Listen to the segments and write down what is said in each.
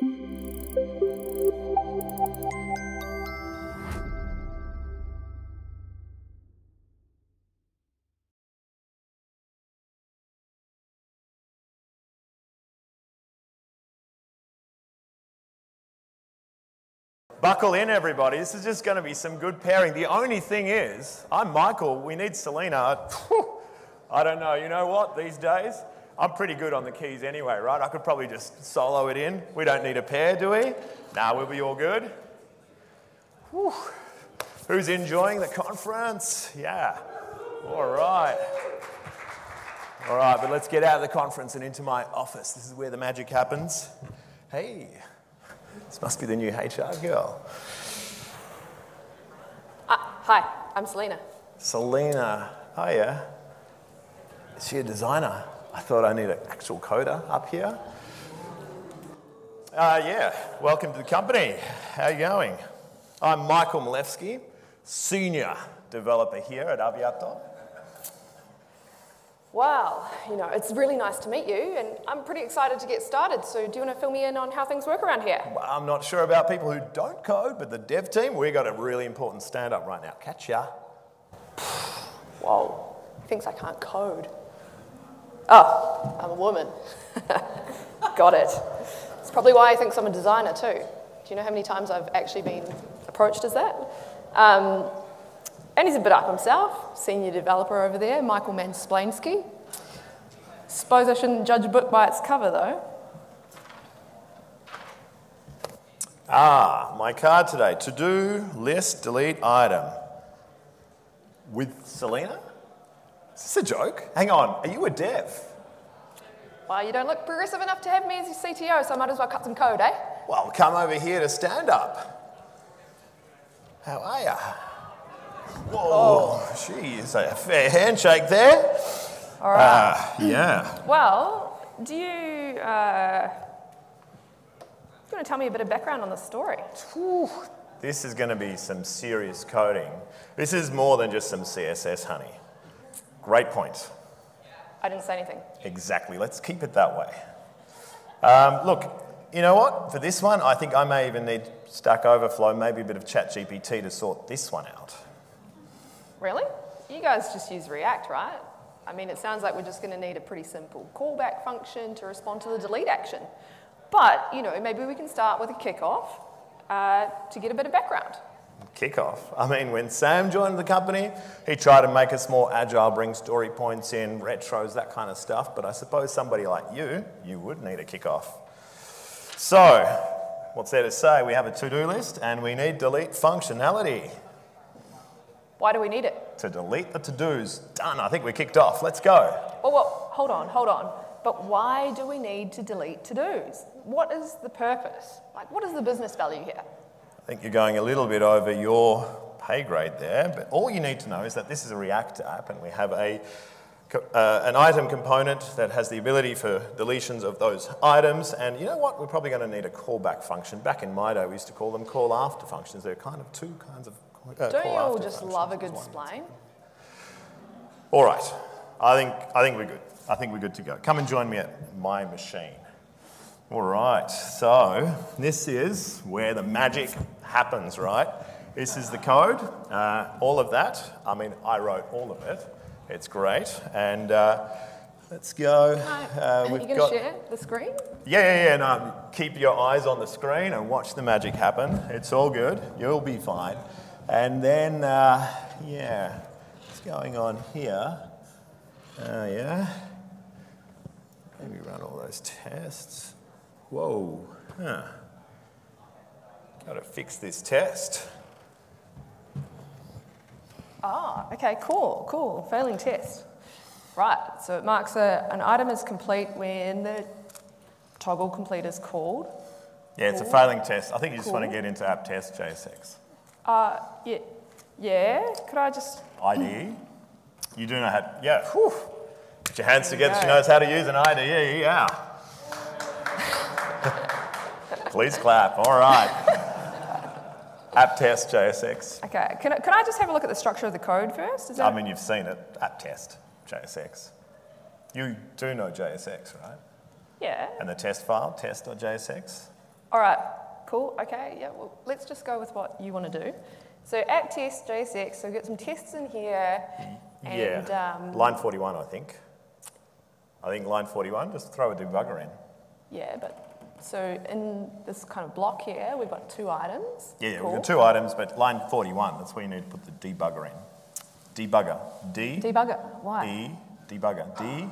Buckle in, everybody. This is just going to be some good pairing. The only thing is, I'm Michael. We need Selena. I don't know. You know what? These days, I'm pretty good on the keys anyway, right? I could probably just solo it in. We don't need a pair, do we? Nah, we'll be all good. Whew. Who's enjoying the conference? Yeah. All right. All right, but let's get out of the conference and into my office. This is where the magic happens. Hey. This must be the new HR girl. Uh, hi, I'm Selena. Selena. Oh, yeah. Is she a designer? I thought I need an actual coder up here. Uh, yeah, welcome to the company. How are you going? I'm Michael Milewski, senior developer here at Aviato. Wow, you know, it's really nice to meet you, and I'm pretty excited to get started. So, do you want to fill me in on how things work around here? Well, I'm not sure about people who don't code, but the dev team, we've got a really important stand up right now. Catch ya. Whoa, he thinks I can't code. Oh, I'm a woman. got it. It's probably why I think I'm a designer, too. Do you know how many times I've actually been approached as that? Um, and he's a bit up himself, senior developer over there, Michael Mansplainsky. Suppose I shouldn't judge a book by its cover, though. Ah, my card today. To do, list, delete, item. With Selena? Is this a joke? Hang on, are you a dev? Well, you don't look progressive enough to have me as your CTO, so I might as well cut some code, eh? Well, come over here to stand up. How are ya? Whoa, oh. geez, a fair handshake there. All right. Uh, yeah. Well, do you, uh, you want to tell me a bit of background on the story? Whew. This is going to be some serious coding. This is more than just some CSS, honey. Great point. I didn't say anything. Exactly. Let's keep it that way. Um, look, you know what? For this one, I think I may even need Stack Overflow, maybe a bit of ChatGPT to sort this one out. Really? You guys just use React, right? I mean, it sounds like we're just going to need a pretty simple callback function to respond to the delete action. But, you know, maybe we can start with a kickoff uh, to get a bit of background. Kickoff? I mean, when Sam joined the company, he tried to make us more agile, bring story points in, retros, that kind of stuff. But I suppose somebody like you, you would need a kickoff. So, what's there to say? We have a to-do list and we need delete functionality. Why do we need it? To delete the to-dos. Done. I think we kicked off. Let's go. Oh, well, hold on, hold on. But why do we need to delete to-dos? What is the purpose? Like, what is the business value here? I think you're going a little bit over your pay grade there, but all you need to know is that this is a React app and we have a uh, an item component that has the ability for deletions of those items. And you know what? We're probably going to need a callback function. Back in my day, we used to call them call after functions. They're kind of two kinds of uh, Don't you all just love a good spline? All right. I think, I think we're good. I think we're good to go. Come and join me at my machine. All right. So this is where the magic happens, right? This is the code. Uh, all of that. I mean, I wrote all of it. It's great. And uh, let's go. Uh, Are you going to share the screen? Yeah, yeah, yeah. No, keep your eyes on the screen and watch the magic happen. It's all good. You'll be fine. And then, uh, yeah, what's going on here? Uh, yeah. Maybe run all those tests. Whoa, huh. Got to fix this test. Ah, okay, cool, cool. Failing test. Right, so it marks a, an item is complete when the toggle complete is called. Yeah, it's cool. a failing test. I think you just cool. want to get into app test JSX. Uh, yeah, yeah. Could I just? IDE. You do know how. To, yeah. Whew. Put your hands together. She knows how to use an IDE. Yeah. Please clap. All right. App test JSX. Okay. Can I, can I just have a look at the structure of the code first? I mean, you've seen it. App test JSX. You do know JSX, right? Yeah. And the test file, test.jsx? All right, cool, okay, yeah, well, let's just go with what you want to do. So at test JSX, so we've got some tests in here, and yeah. um, line 41, I think. I think line 41, just throw a debugger in. yeah, but so in this kind of block here, we've got two items. Yeah, cool. we've got two items, but line 41, that's where you need to put the debugger in. Debugger. D Debugger, why? E debugger. D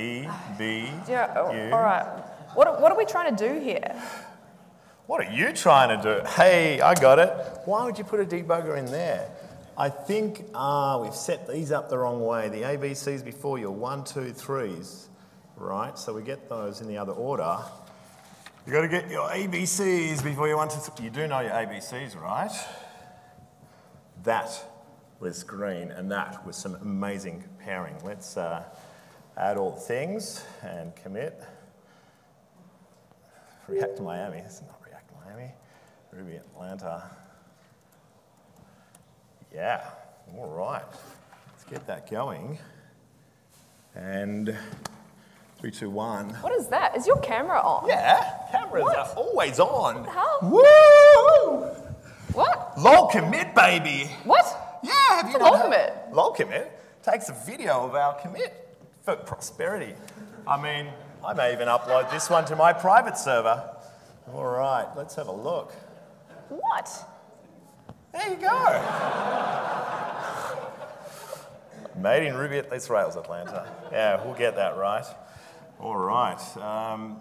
E B Yeah, oh, U. all right. What, are- what are we trying to do here? What are you trying to do? Hey, I got it. Why would you put a debugger in there? I think ah, we've set these up the wrong way. The ABCs before your one, two, threes, right? So we get those in the other order. You got to get your ABCs before you want to. You do know your ABCs, right? That was green, and that was some amazing pairing. Let's uh, add all the things and commit. React Miami. This is not React Miami. Ruby Atlanta. Yeah. All right. Let's get that going. And three, two, one. What is that? Is your camera on? Yeah. Cameras What? are always on. How? Woo! What? Lol commit, baby. What? Yeah. Have you What's a not lol heard- commit? Lol commit takes a video of our commit for prosperity. I mean, I may even upload this one to my private server. All right, let's have a look. What? There you go. Made in Ruby at Let's Rails Atlanta. Yeah, we'll get that right. All right. Um,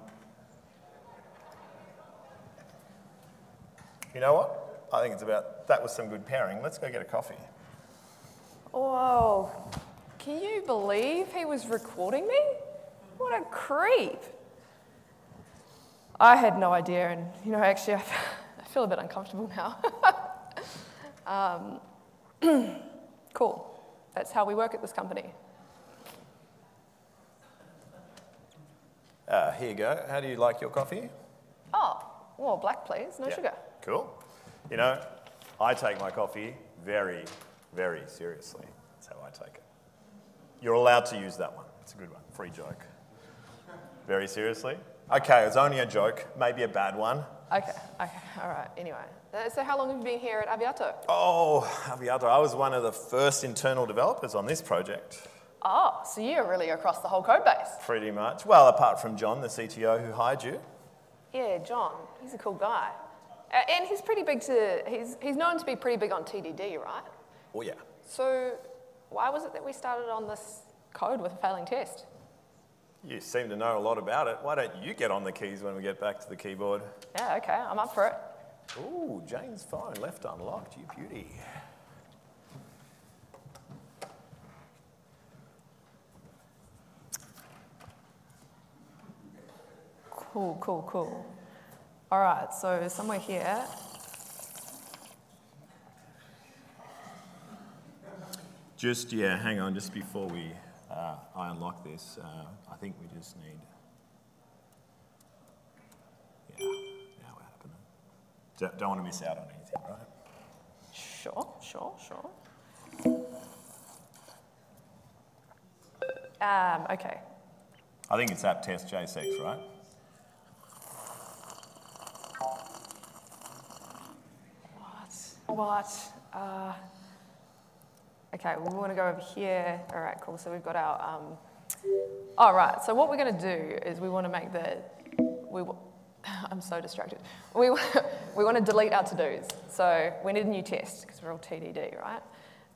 you know what? I think it's about that was some good pairing. Let's go get a coffee. Whoa. Can you believe he was recording me? What a creep. I had no idea, and you know, actually, I feel a bit uncomfortable now. um, cool. That's how we work at this company. Uh, here you go. How do you like your coffee? Oh, well, black, please, no Yeah. sugar. Cool. You know, I take my coffee very, very seriously. That's how I take it. You're allowed to use that one. It's a good one. Free joke. Very seriously? Okay, it's only a joke, maybe a bad one. Okay, okay, all right. Anyway, uh, so how long have you been here at Aviato? Oh, Aviato, I was one of the first internal developers on this project, Oh, so you're really across the whole code base. pretty much. Well, apart from John, the CTO who hired you. Yeah, John, he's a cool guy. Uh, and he's pretty big to, he's, he's known to be pretty big on TDD, right? Oh, yeah. So why was it that we started on this code with a failing test? You seem to know a lot about it. Why don't you get on the keys when we get back to the keyboard? Yeah, okay, I'm up for it. Ooh, Jane's phone left unlocked. You beauty. Cool, cool, cool. All right, so somewhere here, Just, yeah, hang on, just before we, uh, I unlock this, uh, I think we just need, yeah, now we're happening. Don't, don't want to miss out on anything, right? sure, sure, sure. Um, okay, I think it's app test JSX, right? What? Uh, okay, we want to go over here. All right, cool. So we've got our. Um, all right. So what we're going to do is we want to make the. We. I'm so distracted. We we want to delete our to-dos. So we need a new test because we're all TDD, right?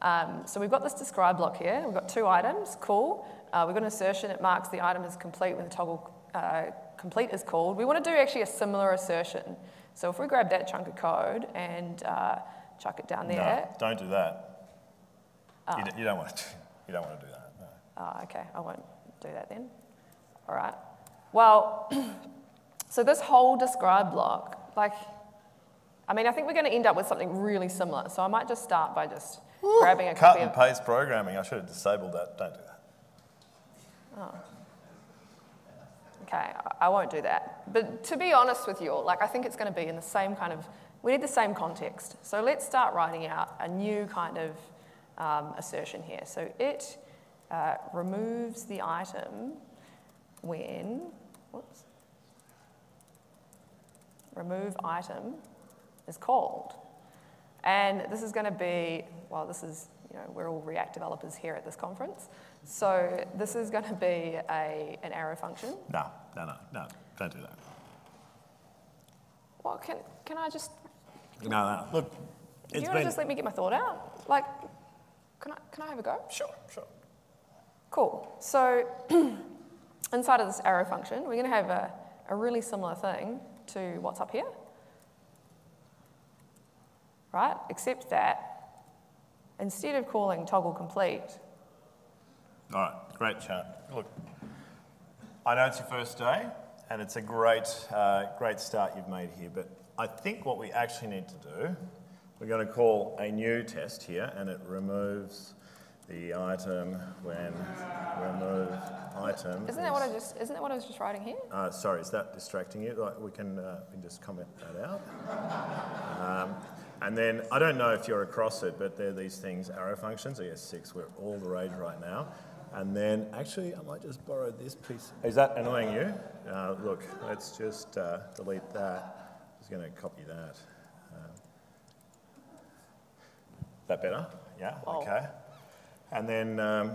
Um, so we've got this describe block here. We've got two items. Cool. Uh, we've got an assertion. It marks the item as complete when the toggle uh, complete is called. We want to do actually a similar assertion. So if we grab that chunk of code and uh, chuck it down there. No, don't do that. Ah. You, d- you don't want to. You don't want to do that. No. Oh, okay, I won't do that then. All right. Well, so this whole describe block, like, I mean, I think we're going to end up with something really similar. So I might just start by just grabbing a Cut copy and paste programming. I should have disabled that. Don't do that. Ah. Okay, I- I won't do that. But to be honest with you, all, like, I think it's going to be in the same kind of. We need the same context. So let's start writing out a new kind of um, assertion here. So it uh, removes the item when. Whoops. remove item is called. And this is going to be, well, this is, you know, we're all React developers here at this conference. So this is going to be a, an arrow function. No, no, no, no, don't do that. Well, can, can I just, No, no, look, do you want to been... just let me get my thought out? Like, can I, can I have a go? Sure, sure. Cool. So inside of this arrow function, we're going to have a, a really similar thing to what's up here. Right? Except that instead of calling toggle complete, All right, great chat. Look, I know it's your first day, and it's a great, uh, great start you've made here, but I think what we actually need to do, we're going to call a new test here, and it removes the item when remove item. isn't that what I just isn't that what I was just writing here? Uh, sorry, is that distracting you? Like, we can, uh, we can just comment that out. Um, and then I don't know if you're across it, but there are these things, arrow functions. ES6, we're all the rage right now. And then actually, I might just borrow this piece. Is that annoying you? Uh, look, let's just uh, delete that. Going to copy that. Um, that better? Yeah. Oh. Okay. And then um,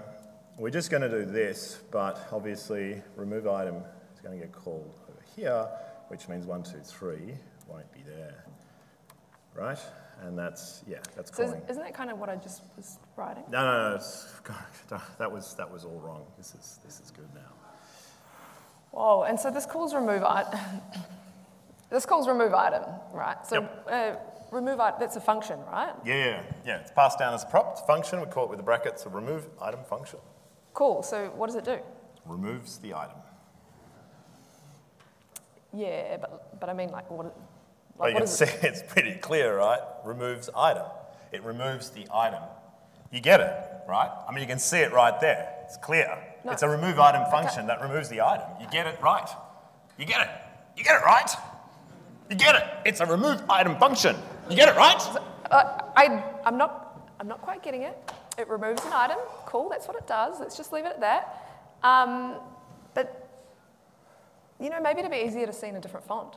we're just going to do this, but obviously remove item is going to get called over here, which means one, two, three won't be there, right? And that's yeah, that's So calling. is- isn't that kind of what I just was writing? No, no, no. It's, God, that was that was all wrong. This is this is good now. Whoa, and so this calls remove item. this calls remove item, right? So uh, remove item, that's a function, right? Yeah, yeah, yeah. It's passed down as a prop. It's a function. We call it with the brackets a remove item function. Cool. So what does it do? Removes the item. Yeah, but, but I mean, like, what, Well, you what can see it? it's pretty clear, right? Removes item. It removes the item. You get it, right? I mean, you can see it right there. It's clear. No. It's a remove item function that removes the item. You get it right. You get it. You get it right. You get it. It's a remove item function. You get it right? Uh, I, I'm, not, I'm not quite getting it. It removes an item. Cool, that's what it does. Let's just leave it at that. Um, but, you know, maybe it'd be easier to see in a different font.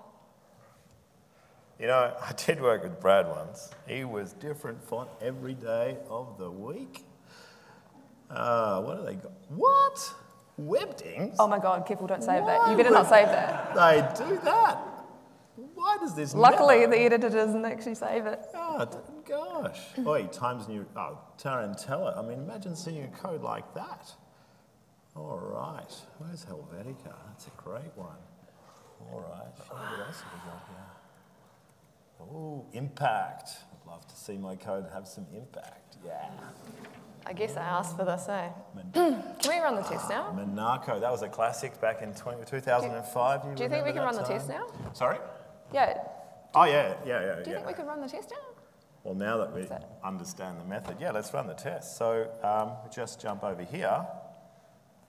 You know, I did work with Brad once. He was different font every day of the week. Uh, what do they got? What? Webdings? Oh my God, careful, don't save that. You better not save that. They do that. Does this Luckily, never- the editor doesn't actually save it. Oh, gosh. Oi, Times New. Oh, Tarantella. I mean, imagine seeing a code like that. All right. Where's Helvetica? That's a great one. All right. Shit, What else have we got here? Oh, impact. I'd love to see my code have some impact. Yeah. I guess I asked for this, eh? Can we run the test now? Monaco. That was a classic back in 20, 2005. Do you think we can run that the test now? Sorry? Yeah. Oh, yeah, yeah, yeah. Do you yeah. think we can run the test now? Well, now that we that? understand the method, yeah, let's run the test. So um, just jump over here.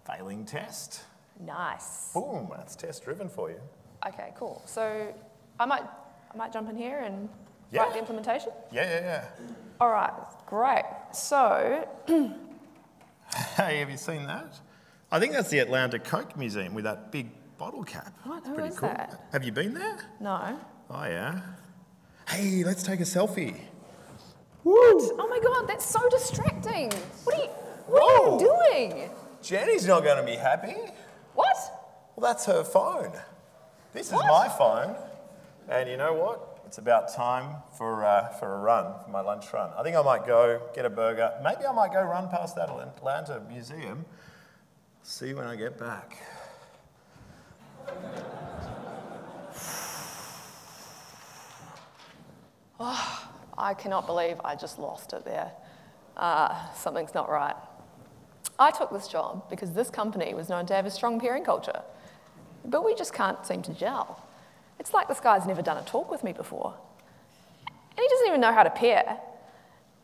Failing test. Nice. Boom, that's test driven for you. Okay, cool. So I might, I might jump in here and Yeah. write the implementation. Yeah, yeah, yeah. All right, great. So, Hey, have you seen that? I think that's the Atlanta Coke Museum with that big bottle cap. What? Who pretty is cool. that? Have you been there? no. Oh, yeah. Hey, let's take a selfie. What? Oh my god, that's so distracting. What are you, what are you doing? Jenny's not going to be happy. What? Well, that's her phone. This is What? my phone. And you know what? It's about time for, uh, for a run, for my lunch run. I think I might go get a burger. Maybe I might go run past that Atlanta museum. See when I get back. I cannot believe I just lost it there. Uh, something's not right. I took this job because this company was known to have a strong pairing culture, but we just can't seem to gel. It's like this guy's never done a talk with me before. And he doesn't even know how to pair.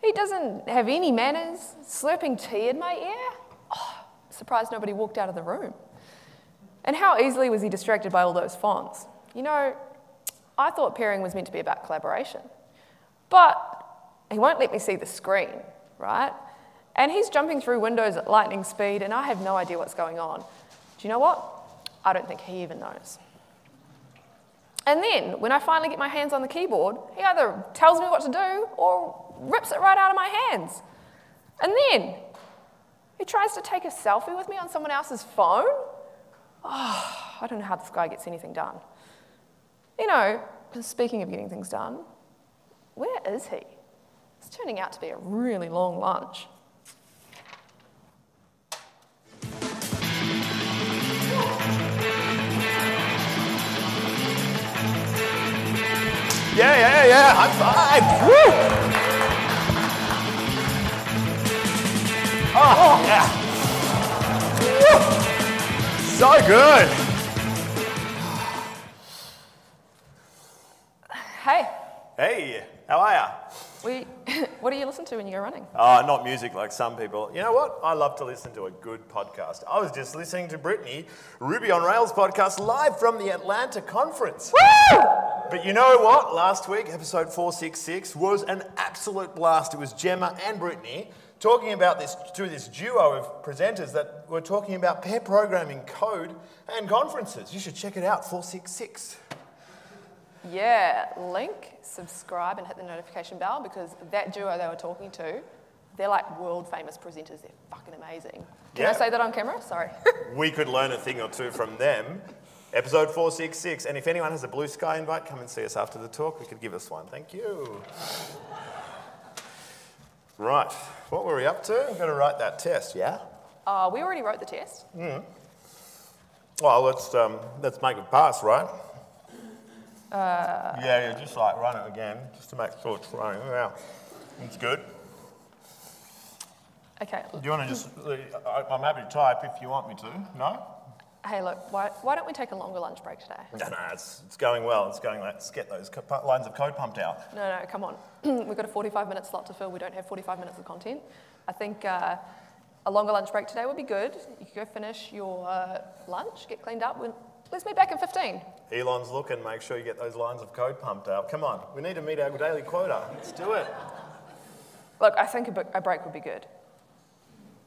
He doesn't have any manners, slurping tea in my ear. Oh, surprised nobody walked out of the room. And how easily was he distracted by all those fonts? You know, I thought pairing was meant to be about collaboration. But he won't let me see the screen, right? And he's jumping through windows at lightning speed, and I have no idea what's going on. Do you know what? I don't think he even knows. And then when I finally get my hands on the keyboard, he either tells me what to do or rips it right out of my hands. And then he tries to take a selfie with me on someone else's phone. Oh, I don't know how this guy gets anything done. You know, speaking of getting things done, where is he? It's turning out to be a really long lunch. Yeah, yeah, yeah. High five. Woo! Oh, yeah. Woo! So good. Hey, Hey, how are ya? we, what do you listen to when you go running? Oh, not music like some people. You know what? I love to listen to a good podcast. I was just listening to Brittany, Ruby on Rails podcast, live from the Atlanta conference. But you know what? Last week, episode 466 was an absolute blast. It was Jemma and Brittany talking about this to this duo of presenters that were talking about pair programming code and conferences. You should check it out, 466. Yeah, link, subscribe, and hit the notification bell because that duo they were talking to, they're like world famous presenters. They're fucking amazing. Can Yeah. I say that on camera? Sorry. We could learn a thing or two from them. Episode 466. And if anyone has a Bluesky invite, come and see us after the talk. We could give us one. Thank you. Right. What were we up to? I'm going to write that test, yeah? Uh, we already wrote the test. Well, let's, um, let's make it pass, right? Uh, yeah, yeah, just like run it again, just to make sure it's running. Yeah. It's good. Okay. Do you want to just, I'm happy to type if you want me to. No? Hey, look, why, why don't we take a longer lunch break today? No, no, it's, it's going well. It's going, let's get those co- lines of code pumped out. No, no, come on. We've got a 45 minute slot to fill. We don't have 45 minutes of content. I think uh, a longer lunch break today would be good. You could go finish your uh, lunch, get cleaned up. and Let's meet back in 15. Elon's looking, make sure you get those lines of code pumped out. Come on, we need to meet our daily quota. Let's do it. Look, I think a, a break would be good.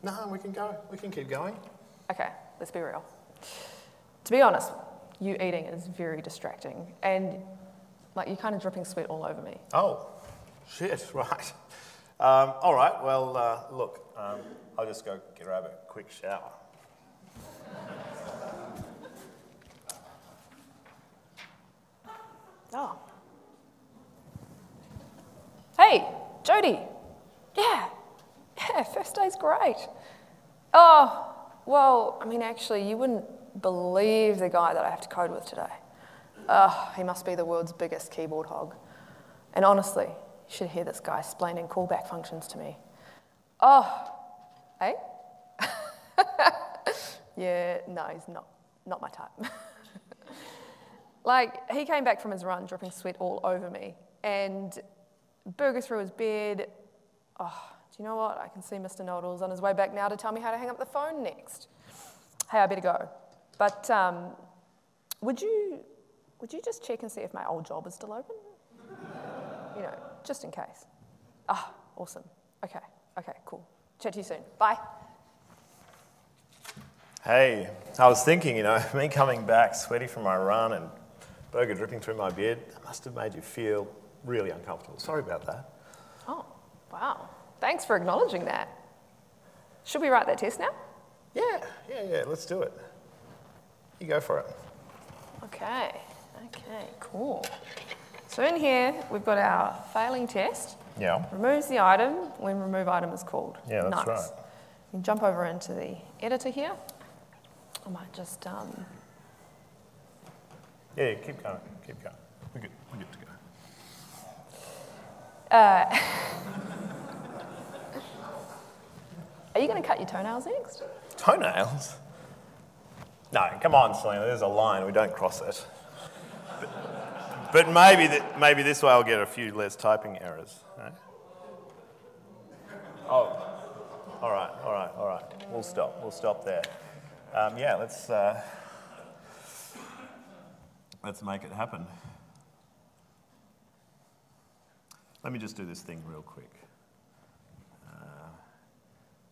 No, we can go. We can keep going. Okay, let's be real. To be honest, you eating is very distracting. And like you're kind of dripping sweat all over me. Oh, shit, right. Um, all right, well, uh, look, um, I'll just go grab a quick shower. Oh. Hey, Jody. Yeah. Yeah, first day's great. Oh, well, I mean, actually, you wouldn't believe the guy that I have to code with today. Oh, he must be the world's biggest keyboard hog. And honestly, you should hear this guy explaining callback functions to me. Oh, hey? Eh? yeah, no, he's not, not my type. Like, he came back from his run dripping sweat all over me and burger through his beard. Oh, you know what? I can see Mr. Noddles on his way back now to tell me how to hang up the phone next. Hey, I better go. But um, would, you, would you just check and see if my old job is still open? You know, just in case. Ah, awesome. Okay, okay, cool. Chat to you soon. Bye. Hey, I was thinking, you know, me coming back sweaty from my run and burger dripping through my beard, that must have made you feel really uncomfortable. Sorry about that. Oh, wow. Thanks for acknowledging that. Should we write that test now? Yeah, yeah, yeah, let's do it. You go for it. Okay, okay, cool. So in here, we've got our failing test. Yeah. Removes the item when remove item is called. Yeah, that's nice. right. You can jump over into the editor here. I might just, um, Yeah, yeah, keep going, keep going. We're good, we're good to go. are you going to cut your toenails next? Toenails? No, come on, Selena, there's a line, we don't cross it. But, but maybe, maybe this way I'll get a few less typing errors. right? Oh, all right, all right, all right. We'll stop, we'll stop there. Um, yeah, let's, uh, let's make it happen. Let me just do this thing real quick,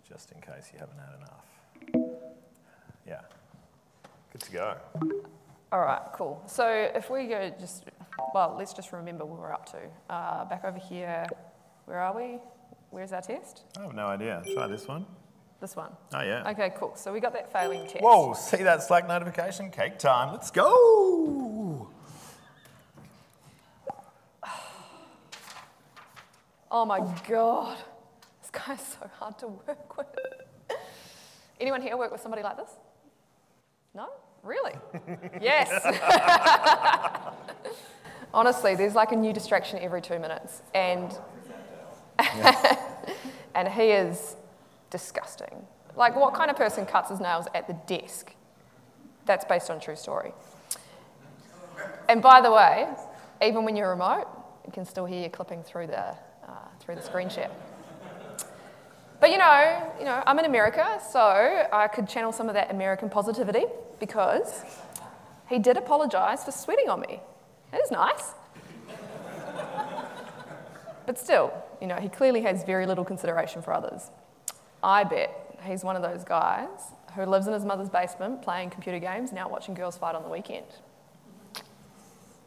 just in case you haven't had enough. Yeah, good to go. All right, cool. So if we go just, well, let's just remember what we're up to. Uh, back over here, where are we? Where's our test? I have no idea. Try this one. This one. Oh, yeah. Okay, cool. So we got that failing test. Whoa, see that Slack notification? Cake time. Let's go. Oh my god, guy's so hard to work with. Anyone here work with somebody like this? No? Really? yes. Honestly, there's like a new distraction every two minutes, and and he is disgusting. Like, what kind of person cuts his nails at the desk? That's based on true story. And by the way, even when you're remote, you can still hear you clipping through the uh, through the screen share. But you know, you know, I'm in America, so I could channel some of that American positivity because he did apologise for sweating on me. That is nice. but still, you know, he clearly has very little consideration for others. I bet he's one of those guys who lives in his mother's basement playing computer games, now watching girls fight on the weekend.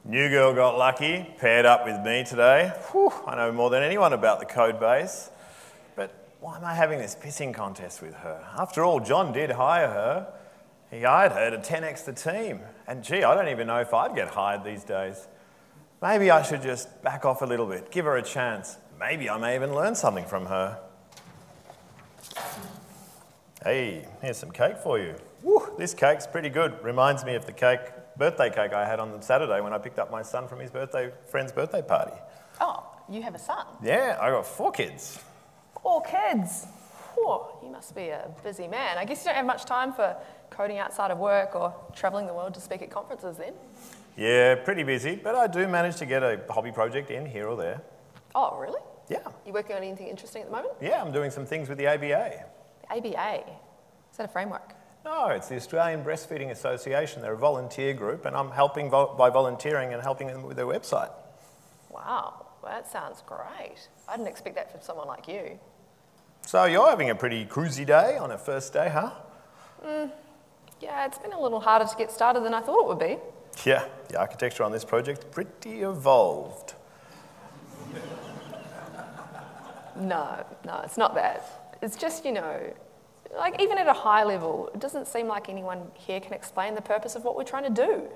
New girl got lucky, paired up with me today. Whew, I know more than anyone about the code base. Why am I having this pissing contest with her? After all, John did hire her. He hired her to 10x the team. And gee, I don't even know if I'd get hired these days. Maybe I should just back off a little bit, give her a chance. Maybe I may even learn something from her. Hey, here's some cake for you. Woo, this cake's pretty good. Reminds me of the cake, birthday cake I had on Saturday when I picked up my son from his birthday friend's birthday party. Oh, you have a son? Yeah, I got four kids. Four kids. Whew, you must be a busy man. I guess you don't have much time for coding outside of work or travelling the world to speak at conferences then. Yeah, pretty busy, but I do manage to get a hobby project in here or there. Oh, really? Yeah. You working on anything interesting at the moment? Yeah, I'm doing some things with the ABA. The ABA. Is that a framework? No, it's the Australian Breastfeeding Association. They're a volunteer group, and I'm helping vo- by volunteering and helping them with their website. Wow, well, that sounds great. I didn't expect that from someone like you. So you're having a pretty cruisy day on a first day, huh? Yeah, it's been a little harder to get started than I thought it would be. Yeah, the architecture on this project pretty evolved. No, no, it's not that. It's just, you know, like even at a high level, it doesn't seem like anyone here can explain the purpose of what we're trying to do.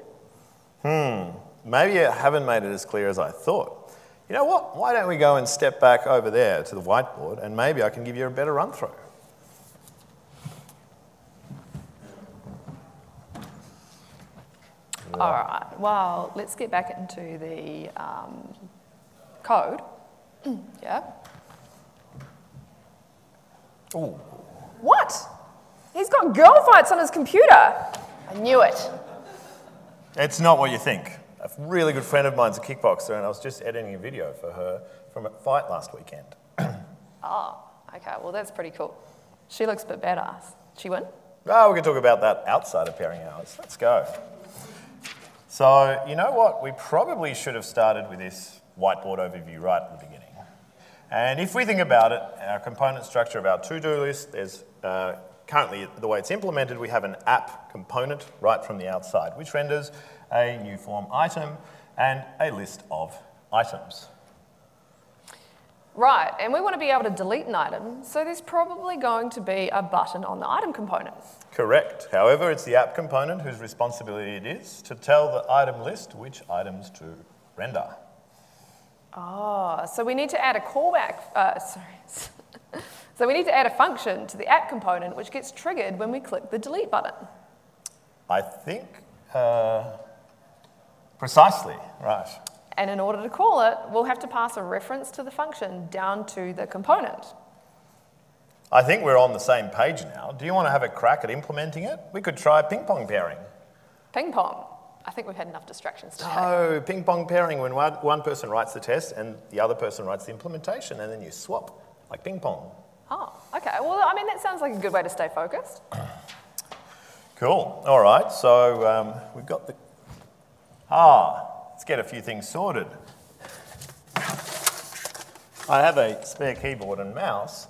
Hmm, maybe I haven't made it as clear as I thought. You know what? Why don't we go and step back over there to the whiteboard and maybe I can give you a better run through. All right, well, let's get back into the um, code. yeah. Ooh. What? He's got girl fights on his computer. I knew it. It's not what you think. A really good friend of mine's a kickboxer, and I was just editing a video for her from a fight last weekend. Oh, okay, well, that's pretty cool. She looks a bit badass. She win? Oh, we can talk about that outside of pairing hours. Let's go. So, you know what? We probably should have started with this whiteboard overview right at the beginning. And if we think about it, our component structure of our to-do list, there's uh, currently, the way it's implemented, we have an app component right from the outside, which renders a new form item and a list of items. Right, and we want to be able to delete an item, so there's probably going to be a button on the item component. Correct. However, it's the app component whose responsibility it is to tell the item list which items to render. Oh, so we need to add a callback. Uh, sorry. so we need to add a function to the app component which gets triggered when we click the delete button. I think uh, precisely, right. And in order to call it, we'll have to pass a reference to the function down to the component. I think we're on the same page now. Do you want to have a crack at implementing it? We could try ping pong pairing. Ping pong. I think we've had enough distractions today. Oh, ping pong pairing when one, one person writes the test and the other person writes the implementation, and then you swap, like ping pong. Oh, okay. Well, I mean, that sounds like a good way to stay focused. Cool. All right. So um, we've got the. Ah, let's get a few things sorted. I have a spare keyboard and mouse.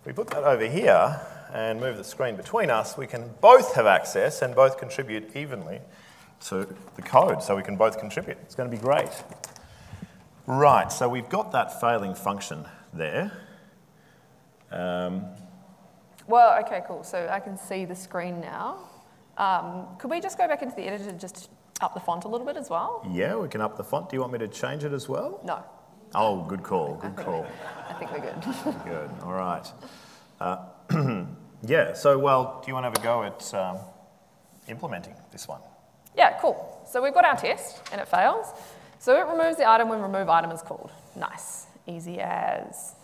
If we put that over here and move the screen between us, we can both have access and both contribute evenly to the code so we can both contribute. It's going to be great. Right, so we've got that failing function there. Um, Well, okay, cool. So I can see the screen now. Um, could we just go back into the editor just up the font a little bit as well? yeah, we can up the font. Do you want me to change it as well? No, Oh, good call, good call. I think we're good. Good, all right. Uh, yeah, so, well, do you want to have a go at um, implementing this one? yeah, cool. So we've got our test and it fails. So it removes the item when remove item is called. Nice, easy as.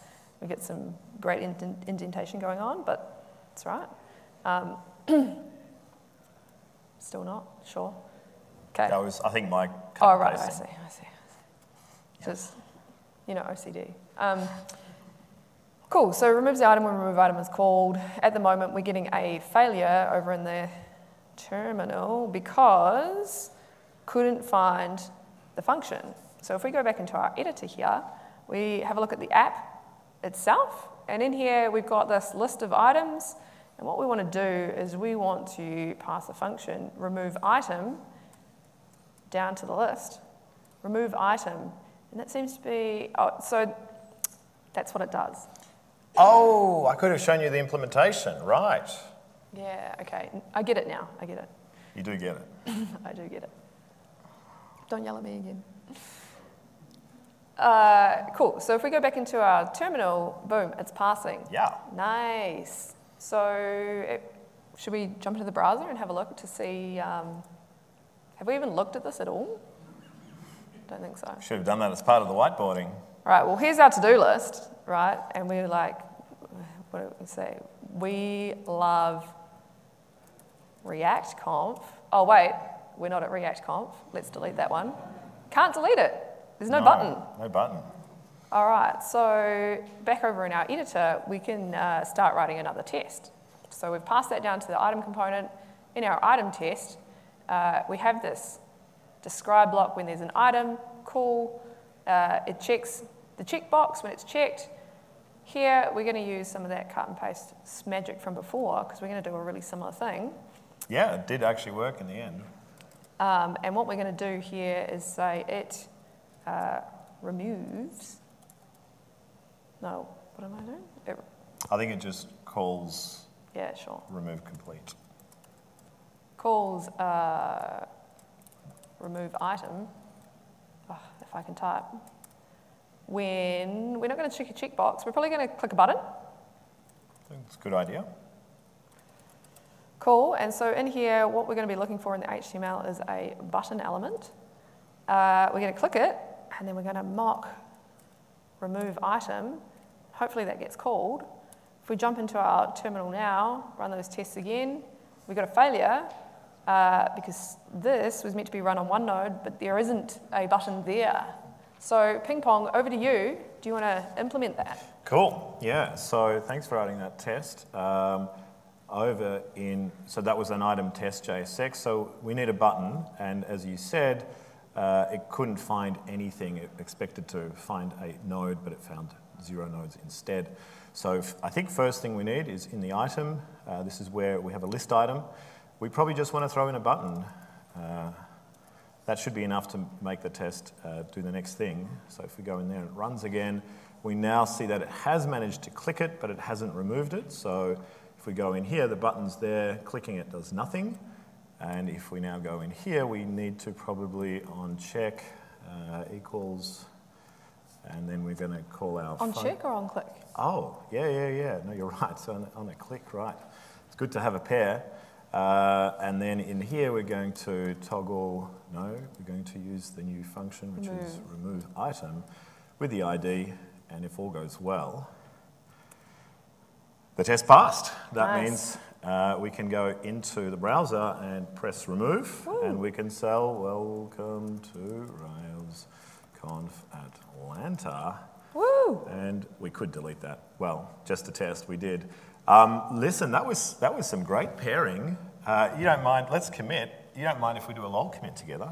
We get some great indentation going on, but it's right. Um, still not sure. Okay. That was, I think, my cut Oh, right, I see, I see. Just, you know, OCD. Um, cool, so removes the item when remove item is called. At the moment, we're getting a failure over in the terminal because couldn't find the function. So if we go back into our editor here, we have a look at the app itself, and in here we've got this list of items, and what we want to do is we want to pass a function, remove item, down to the list, remove item, and that seems to be, oh, so that's what it does. Oh, I could have shown you the implementation, right. Yeah, okay, I get it now, I get it. You do get it. I do get it. Don't yell at me again. Uh, cool, so if we go back into our terminal, boom, it's passing. Yeah. Nice. So it, should we jump into the browser and have a look to see, um, have we even looked at this at all? Don't think so. Should have done that as part of the whiteboarding. Right, well, here's our to-do list, right? And we're like, what do we say? We love React Conf. Oh, wait, we're not at React Conf. Let's delete that one. Can't delete it. There's no, button. No button. All right, so back over in our editor, we can uh, start writing another test. So we've passed that down to the item component. In our item test, uh, we have this describe block when there's an item, cool. Uh, it checks the checkbox when it's checked. Here, we're going to use some of that cut and paste magic from before because we're going to do a really similar thing. Yeah, it did actually work in the end. Um, and what we're going to do here is say it uh, removes. No, what am I doing? It, I think it just calls yeah, sure. remove complete. Calls uh, remove item. Oh, if I can type. When we're not going to check a checkbox, we're probably going to click a button. I think it's a good idea. Cool. And so in here, what we're going to be looking for in the HTML is a button element. Uh, we're going to click it, and then we're going to mock remove item. Hopefully that gets called. If we jump into our terminal now, run those tests again, we've got a failure uh, because this was meant to be run on one node, but there isn't a button there. So ping pong, over to you. Do you want to implement that? Cool. Yeah. So thanks for writing that test. Um, over in so that was an item test JSX. So we need a button, and as you said, uh, it couldn't find anything. It expected to find a node, but it found zero nodes instead. So I think first thing we need is in the item. Uh, this is where we have a list item. We probably just want to throw in a button. Uh, that should be enough to make the test uh, do the next thing. So if we go in there and it runs again, we now see that it has managed to click it, but it hasn't removed it. So if we go in here, the button's there, clicking it does nothing. And if we now go in here, we need to probably on check uh, equals, and then we're going to call our On fun- check or on click? Oh, yeah, yeah, yeah. No, you're right. So on, on a click, right. It's good to have a pair. Uh, and then in here, we're going to toggle, no, we're going to use the new function, which is remove item with the ID. And if all goes well, the test passed. That Nice. means uh, we can go into the browser and press remove, and we can sell welcome to RailsConf Atlanta. Woo! And we could delete that. Well, just to test, we did. Um, listen, that was, that was some great pairing. Uh, you don't mind, let's commit. You don't mind if we do a lol commit together?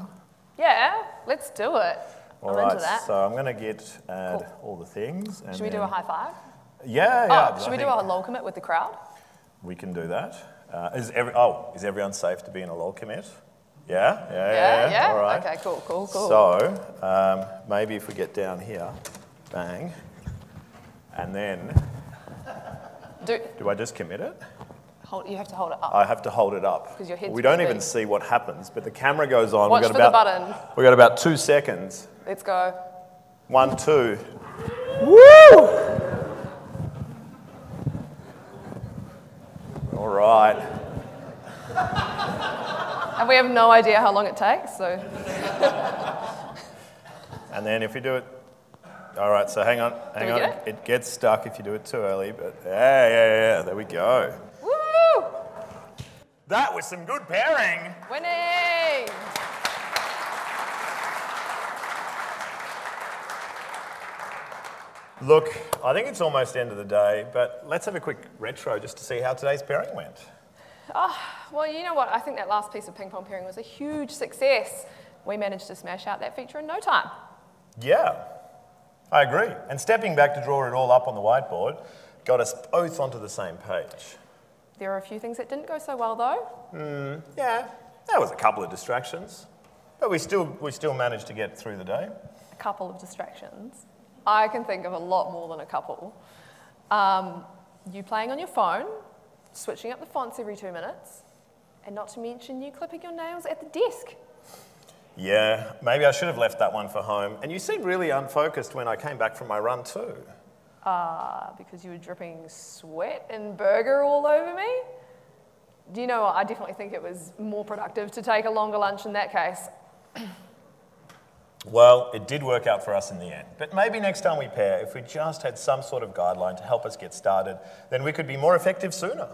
Yeah, let's do it. All right, into that. so I'm going to get add all the things. And Should we do a high five? Yeah, yeah. oh, I should we do a lol commit with the crowd? We can do that. Uh, is every, oh, is everyone safe to be in a lol commit? Yeah, yeah, yeah. Yeah, yeah. All right. Okay, cool, cool, cool. So um, maybe if we get down here, bang, and then Do, do I just commit it? hold, you have to hold it up. I have to hold it up. 'Cause your head's we don't pretty even see what happens, but the camera goes on. Watch We've for got the about, button. We've got about two seconds. Let's go. One, two. Woo! All right. And we have no idea how long it takes, so And then if you do it, all right. So hang on, hang on. It gets stuck if you do it too early, but yeah, yeah, yeah. There we go. woo! That was some good pairing. Winning! Look, I think it's almost end of the day, but let's have a quick retro just to see how today's pairing went. Oh, well, you know what? I think that last piece of ping pong pairing was a huge success. We managed to smash out that feature in no time. Yeah, I agree. And stepping back to draw it all up on the whiteboard got us both onto the same page. There are a few things that didn't go so well, though. Yeah, there was a couple of distractions, but we still, we still managed to get through the day. A couple of distractions. I can think of a lot more than a couple. Um, you playing on your phone, switching up the fonts every two minutes, and not to mention you clipping your nails at the desk. Yeah, maybe I should have left that one for home. And you seemed really unfocused when I came back from my run too. Uh, because you were dripping sweat and burger all over me. Do you know what? I definitely think it was more productive to take a longer lunch in that case. Well, it did work out for us in the end. But maybe next time we pair, if we just had some sort of guideline to help us get started, then we could be more effective sooner.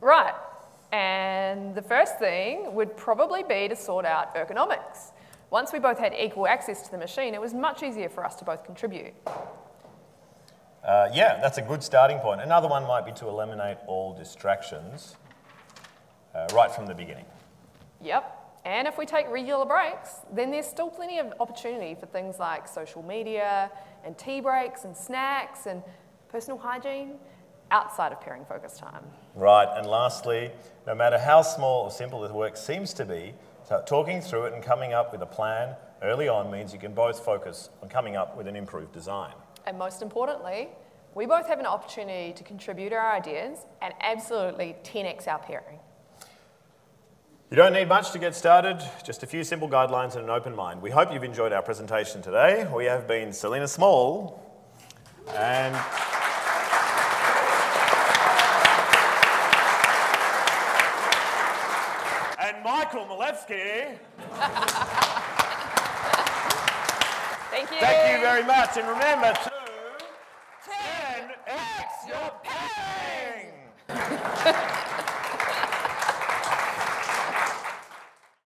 Right. And the first thing would probably be to sort out ergonomics. Once we both had equal access to the machine, it was much easier for us to both contribute. Uh, yeah, that's a good starting point. Another one might be to eliminate all distractions uh, right from the beginning. Yep. And if we take regular breaks, then there's still plenty of opportunity for things like social media and tea breaks and snacks and personal hygiene outside of pairing focus time. Right, and lastly, no matter how small or simple the work seems to be, so talking through it and coming up with a plan early on means you can both focus on coming up with an improved design. And most importantly, we both have an opportunity to contribute our ideas and absolutely 10x our pairing. You don't need much to get started, just a few simple guidelines and an open mind. We hope you've enjoyed our presentation today. We have been Selena Small and and Michael Milewski. Thank you. Thank you very much, and remember to 10x your